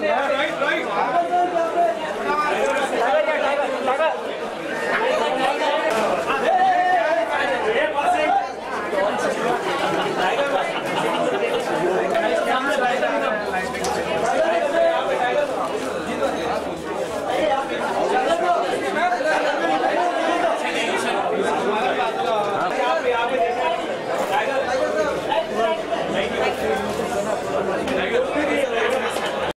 Yeah, right.